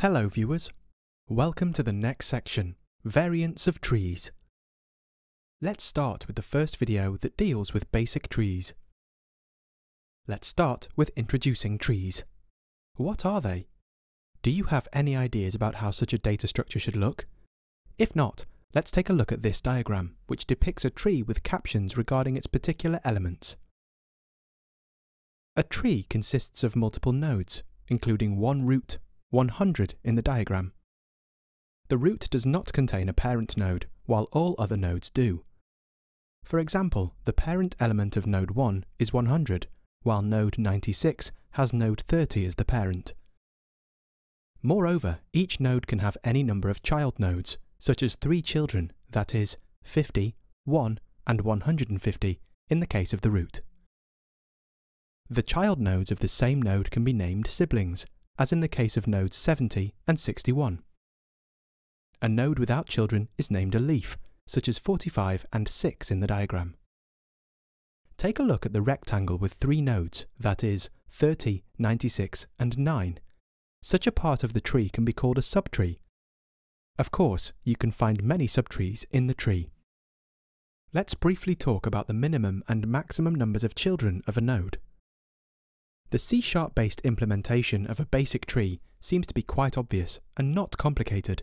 Hello viewers. Welcome to the next section, Variants of Trees. Let's start with the first video that deals with basic trees. Let's start with introducing trees. What are they? Do you have any ideas about how such a data structure should look? If not, let's take a look at this diagram, which depicts a tree with captions regarding its particular elements. A tree consists of multiple nodes, including one root, 100 in the diagram. The root does not contain a parent node, while all other nodes do. For example, the parent element of node 1 is 100, while node 96 has node 30 as the parent. Moreover, each node can have any number of child nodes, such as three children, that is, 50, 1, and 150 in the case of the root. The child nodes of the same node can be named siblings, as in the case of nodes 70 and 61. A node without children is named a leaf, such as 45 and 6 in the diagram. Take a look at the rectangle with three nodes, that is, 30, 96 and 9. Such a part of the tree can be called a subtree. Of course, you can find many subtrees in the tree. Let's briefly talk about the minimum and maximum numbers of children of a node. The C-sharp based implementation of a basic tree seems to be quite obvious and not complicated.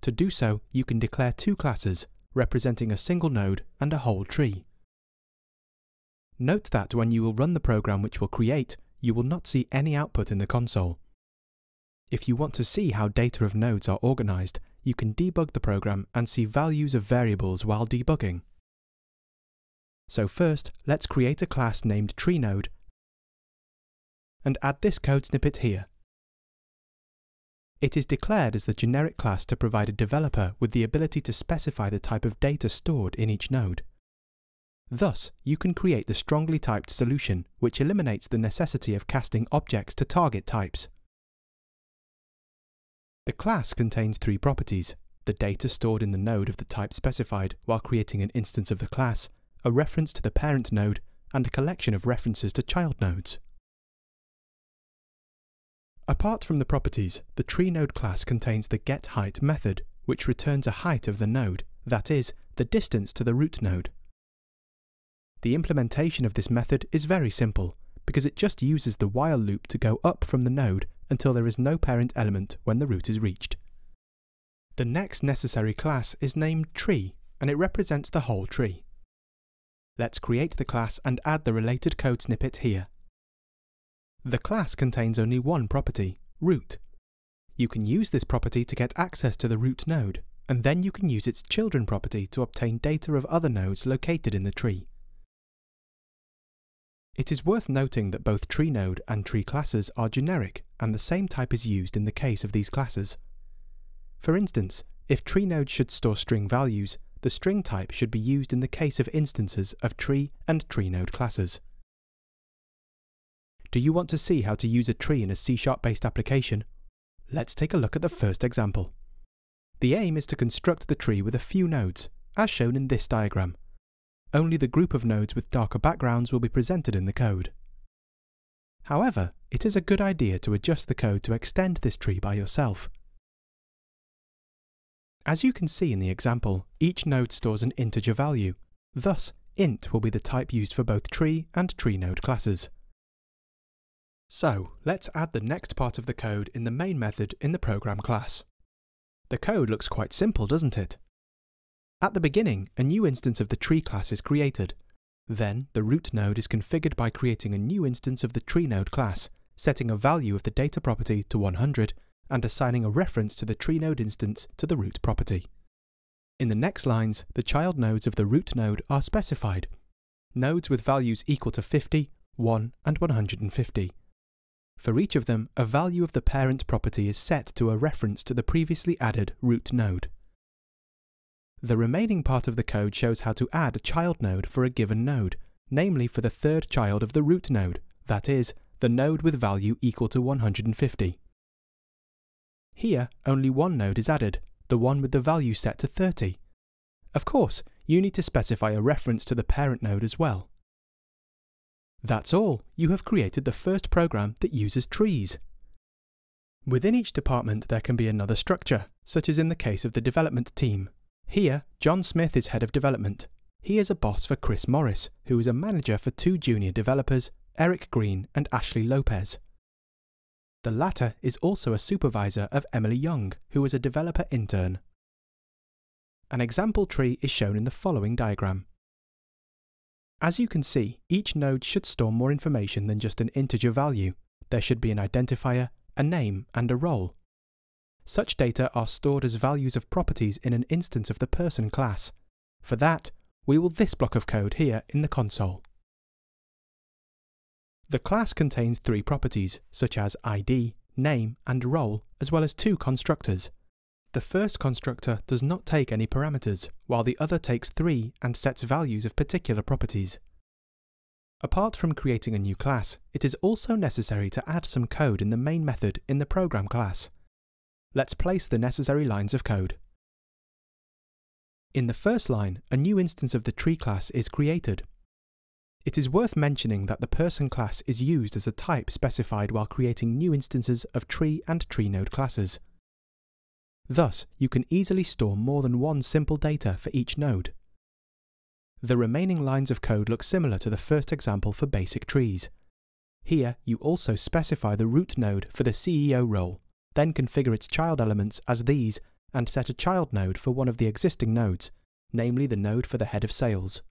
To do so, you can declare two classes, representing a single node and a whole tree. Note that when you will run the program which will create, you will not see any output in the console. If you want to see how data of nodes are organized, you can debug the program and see values of variables while debugging. So first, let's create a class named TreeNode and add this code snippet here. It is declared as the generic class to provide a developer with the ability to specify the type of data stored in each node. Thus, you can create the strongly typed solution which eliminates the necessity of casting objects to target types. The class contains three properties, the data stored in the node of the type specified while creating an instance of the class, a reference to the parent node, and a collection of references to child nodes. Apart from the properties, the TreeNode class contains the getHeight method, which returns a height of the node, that is, the distance to the root node. The implementation of this method is very simple, because it just uses the while loop to go up from the node until there is no parent element when the root is reached. The next necessary class is named tree, and it represents the whole tree. Let's create the class and add the related code snippet here. The class contains only one property, root. You can use this property to get access to the root node, and then you can use its children property to obtain data of other nodes located in the tree. It is worth noting that both tree node and tree classes are generic, and the same type is used in the case of these classes. For instance, if tree node should store string values, the string type should be used in the case of instances of tree and tree node classes. Do you want to see how to use a tree in a C-sharp based application? Let's take a look at the first example. The aim is to construct the tree with a few nodes, as shown in this diagram. Only the group of nodes with darker backgrounds will be presented in the code. However, it is a good idea to adjust the code to extend this tree by yourself. As you can see in the example, each node stores an integer value. Thus, int will be the type used for both tree and tree node classes. So let's add the next part of the code in the main method in the program class. The code looks quite simple, doesn't it? At the beginning, a new instance of the tree class is created. Then, the root node is configured by creating a new instance of the tree node class, setting a value of the data property to 100 and assigning a reference to the tree node instance to the root property. In the next lines, the child nodes of the root node are specified. Nodes with values equal to 50, 1 and 150. For each of them, a value of the parent property is set to a reference to the previously added root node. The remaining part of the code shows how to add a child node for a given node, namely for the third child of the root node, that is, the node with value equal to 150. Here, only one node is added, the one with the value set to 30. Of course, you need to specify a reference to the parent node as well. That's all, you have created the first program that uses trees. Within each department there can be another structure, such as in the case of the development team. Here, John Smith is head of development. He is a boss for Chris Morris, who is a manager for two junior developers, Eric Green and Ashley Lopez. The latter is also a supervisor of Emily Young, who is a developer intern. An example tree is shown in the following diagram. As you can see, each node should store more information than just an integer value. There should be an identifier, a name, and a role. Such data are stored as values of properties in an instance of the person class. For that, we will this block of code here in the console. The class contains three properties, such as ID, name, and role, as well as two constructors. The first constructor does not take any parameters, while the other takes three and sets values of particular properties. Apart from creating a new class, it is also necessary to add some code in the main method in the program class. Let's place the necessary lines of code. In the first line, a new instance of the tree class is created. It is worth mentioning that the person class is used as a type specified while creating new instances of tree and tree node classes. Thus, you can easily store more than one simple data for each node. The remaining lines of code look similar to the first example for basic trees. Here, you also specify the root node for the CEO role, then configure its child elements as these and set a child node for one of the existing nodes, namely the node for the head of sales.